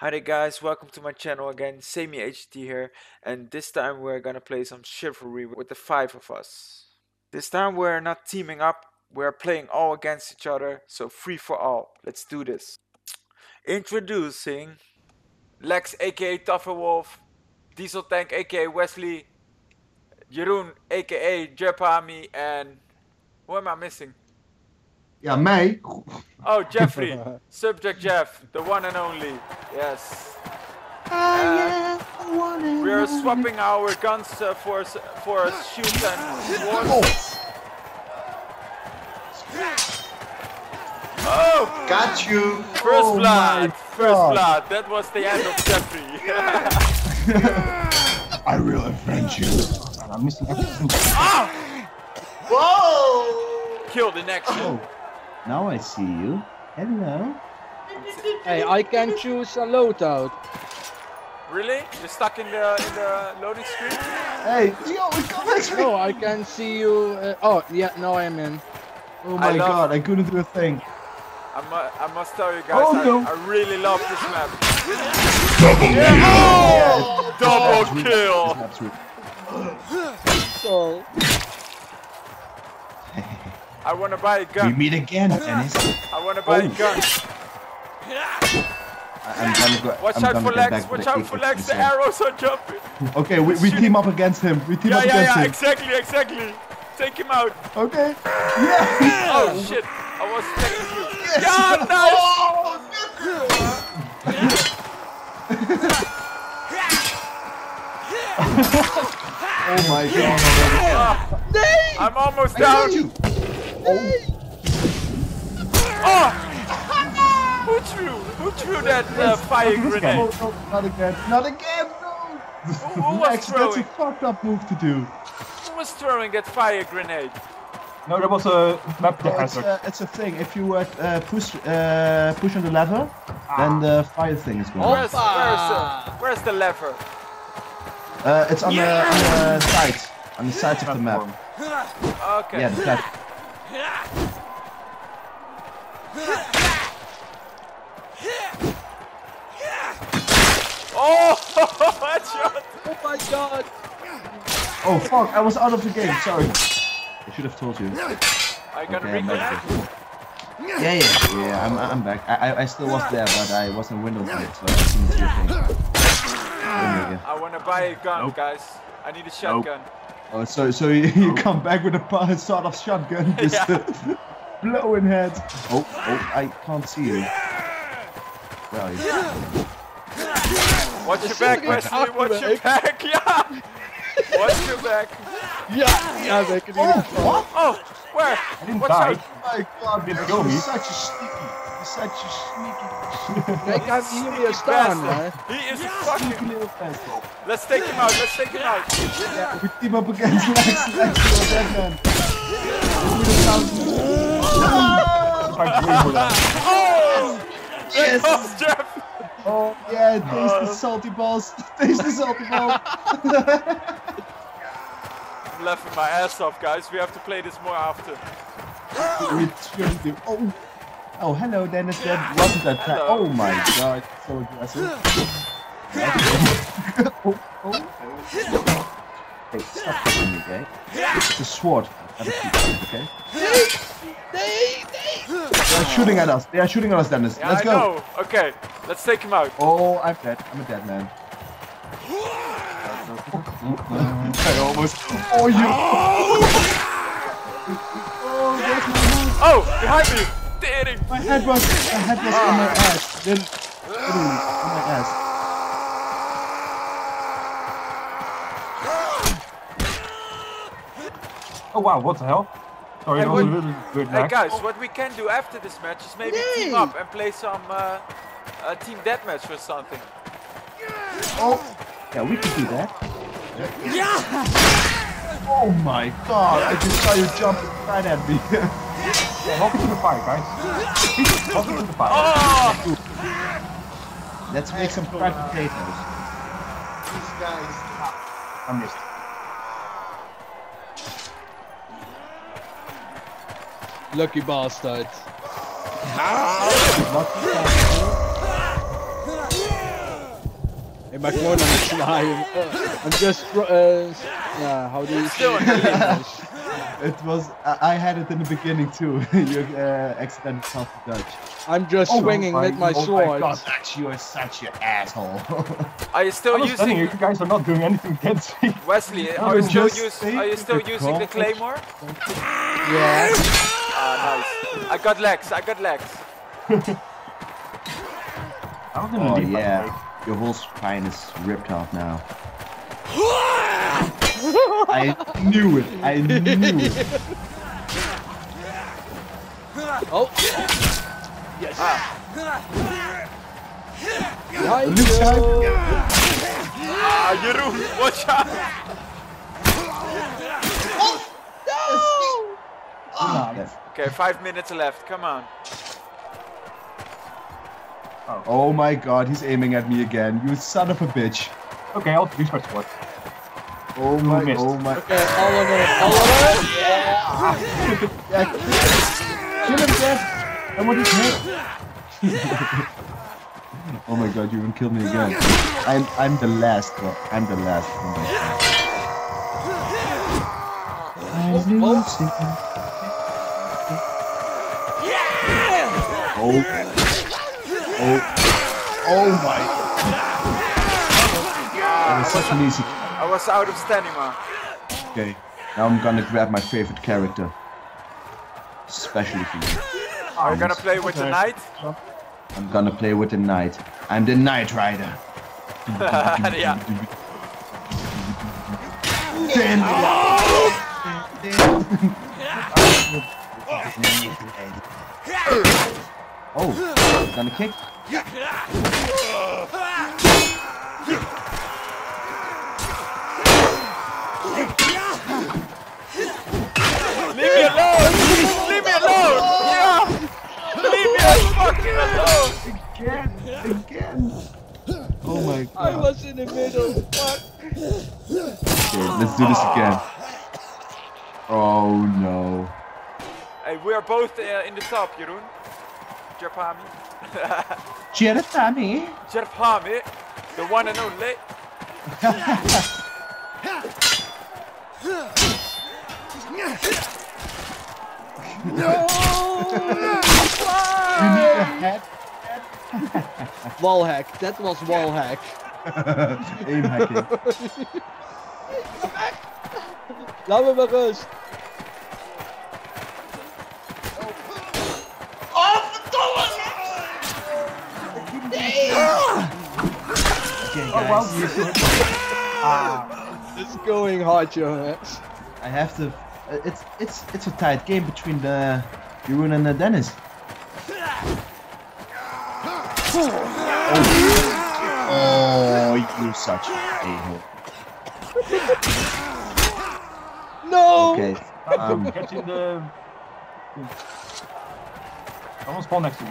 Hi there guys, welcome to my channel again, SeMi HD here, and this time we're gonna play some Chivalry with the five of us. This time we're not teaming up, we're playing all against each other, so free for all. Let's do this. Introducing Lex aka Tougher Wolf, Diesel Tank aka Wesley, Jeroen aka Jerpami, and who am I missing? Ja, mij. Oh, Jeffrey, Subject Jeff, the one and only. Yes. Uh, we are swapping our guns uh, for s- for shields and swords. Oh, Got you. first Oh blood, first God. blood. That was the end of Jeffrey. I will avenge you. I'm missing everything. Whoa! Killed in action. Oh, now I see you. Hello. Hey, I can choose a loadout. Really? You're stuck in the in the loading screen? Hey, yo, come back No, I can see you. Uh, oh, yeah, now I'm in. Oh my love- god, I couldn't do a thing. I, mu- I must tell you guys, Oh, I, no. I really love this map. Oh! Double kill! Absolutely. So, I wanna buy a gun. We gun. meet again, Dennis. I wanna buy a Oh. gun. I- I'm gonna go. Watch I'm out for legs, watch out for legs, the arrows are jumping. Okay, we, we team up against him. We team Yeah, up yeah, against yeah, him. exactly, exactly. Take him out. Okay. Yeah. Oh shit, I was taking you. Yeah, nice! Oh my god. Ah, I'm almost down. Oh! Who threw? Who threw that uh, fire grenade? Oh, no, not again. Not again, no. Who, who was Max, that's a fucked up move to do. Who was throwing that fire grenade? No, that was a map No, it's, hazard. uh, it's a thing. If you uh, uh, push uh, push on the lever, then the fire thing is going. Where's, where's, the, where's the lever? Uh, it's on the on the sides, on the sides of the map. Okay. Yeah, the plat- Oh, headshot! oh my god! Oh fuck! I was out of the game. Sorry. I should have told you. Are you gonna Okay, I'm reconnect? back. Yeah, yeah, yeah. I'm I'm back. I I, I still was there, but I was in Windows mode, so I couldn't see a thing. Yeah. I wanna buy a gun, Nope. guys. I need a shotgun. Oh, so so you, you oh. come back with a pa- sort of shotgun, just Yeah. blowing head. Oh, oh, I can't see you. Where are you? Watch your back, something Wesley. Watch your back. Yeah. Watch your back. Yeah, yeah, they can even What? Oh, oh, where? I didn't Watch die. out. My God, Didn't kill me. such a sneaky, you're such a sneaky, They can hear me a stun, man. He is sneaky fucking. Let's take him out. Let's take him out. Yeah, we team up against Lex, Lex, you're dead man. We the sound- Trying to win for that. Oh! Yes! Oh, Jeff! Oh, yeah, taste the salty balls. Taste the salty balls. I'm laughing my ass off, guys. We have to play this more often. do. Oh, oh, hello, Dennis. That wasn't that time. Oh my god, so aggressive. oh, oh. Hey, stop hitting me, okay? It's a sword, not a key, okay? They are shooting at us. They are shooting at us, Dennis. Yeah, Let's I go. know. Okay, let's take him out. Oh, I'm dead. I'm a dead man. I almost. Oh, you. oh, there's my head. Oh, behind me! Dating! My head was. My head was on my ass. Then, literally on my ass. Oh wow, what the hell? Sorry, Hey, that was a what- little good Hey lag. guys, what we can do after this match is maybe team up and play some uh, uh, team deathmatch or something. Oh, yeah, we can do that. Yeah. Oh my god! I just saw you jump right at me. Yeah, welcome to the fight, guys. welcome to the fight. Oh! Let's make some fried potatoes. These guys. I missed. Lucky bastard. Lucky bastard. Ik ben gewoon aan het zwaaien. Uh, I'm just, uh, yeah, how do you Still say in it in lead. English? It was. I, I had it in the beginning too. you uh, accidentally talked Dutch. I'm just Oh swinging my- with my oh my. God. Dutch, you are such an asshole. Are you still I'm not standing here. using You guys are not doing anything against me. Wesley? Oh, Are you still use, Are you still the using the claymore? Yeah. Ah, nice. I got legs. I got legs. I was oh lead, by the way. yeah, your whole spine is ripped off now. I knew it. I knew it. Oh. Yes. Behind Looks you. Ah, Jeroen, watch out! Nice. Okay, five minutes left. Come on. Oh my god, he's aiming at me again. You son of a bitch. Okay, I'll use my sword. Oh my, missed. oh my. Okay, all on it, all on it. Yeah, kill him, Jeff. I want his head. oh my god, you even killed me again. I'm I'm the last one. I'm the last one. I'm losing. Oh. Oh. Oh my. That was such an easy. I was out of stamina. Okay. Now I'm gonna grab my favorite character. Especially for you. Are you gonna play with the knight? I'm gonna play with the knight. I'm the Knight Rider. yeah. oh, gonna kick? I was in the middle. Fuck. Okay, let's do this again. Oh no. Hey, we are both uh, in the top, Jeroen. Jerpami. Cheratami. Jerpami. The one and only. You need a head. Wall hack. That was wall hack. Aim hacking. Laat me maar rust. Okay, Oh, well, guys. you do it. Ah, It's going hard, Johannes. I have to. uh, It's it's it's a tight game between the Jeroen and the Dennis. Oh, oh you such a hole. No! Okay. I'm Um, catching the. Someone spawn next to me.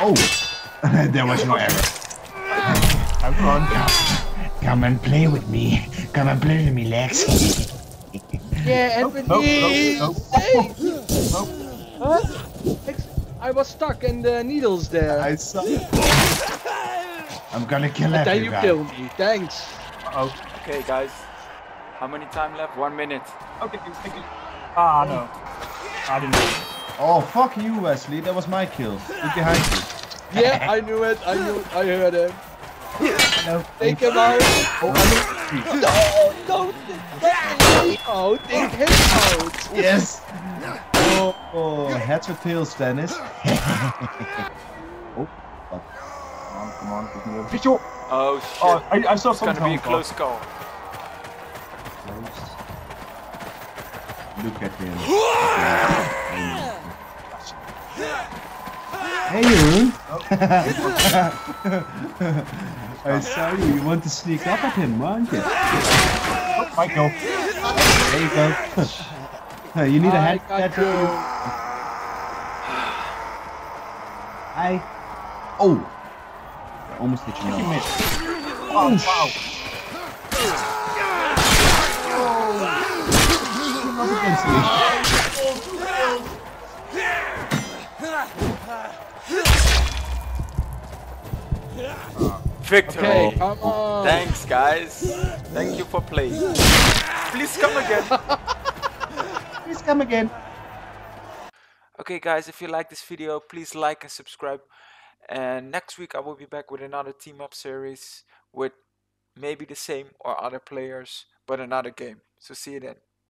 oh, there was no error. I'm run. Come and play with me. Come and play with me, Lex. Yeah, Nope, Anthony! nope, nope, Hey! Nope. Huh? Ex- I was stuck in the needles there. I saw. I'm gonna kill And then you guy. killed me. Thanks. Uh-oh. Okay, guys. How many time left? One minute. Okay, thank you. Ah, no. I didn't know. Oh, fuck you, Wesley. That was my kill. Look behind you. Yeah, I knew it. I knew it. I heard him. No. Take him out. Oh, I No, don't take me out. Take him out. Yes. Oh, oh, heads or tails, Dennis? oh, fuck. Come on, give me a visual. Oh, oh shit. Oh, I, I saw it's some gonna be a help. close call. Close. Look at him. hey, Jeroen. I saw you. You want to sneak up at him, aren't you? Oh, my kill. There you go. You need a I head. got head- Oh. Almost hit you. You now. missed. Oh, wow. Not against. Victory. Okay. Oh. Thanks, guys. Thank you for playing. Please come again. Please come again. Okay, guys, if you like this video, please like and subscribe. And next week I will be back with another team up series with maybe the same or other players, but another game. So see you then.